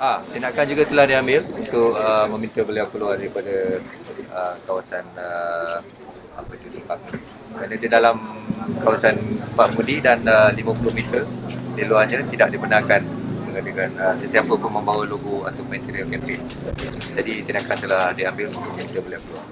Ah, tindakan juga telah diambil untuk uh, meminta beliau keluar daripada uh, kawasan uh, apa itu Pak. Kerana dia dalam kawasan Pak Mudi dan uh, 50 meter di luarnya tidak dibenarkan dengan uh, sesiapa pun membawa logo atau material campaign. Jadi tindakan telah diambil untuk meminta beliau keluar.